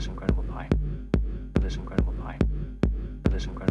this incredible pie. this incredible pie. this incredible